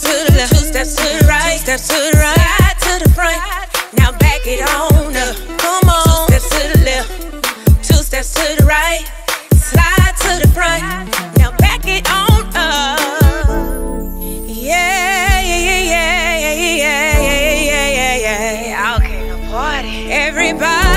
to the left, two steps to the right, two steps to the right, slide to the front. Now back it on up. Come on. Two steps to the left, two steps to the right, slide to the front. Now back it on up. Yeah, yeah, yeah, yeah, yeah, yeah, yeah, yeah, yeah. Okay, now party. Everybody.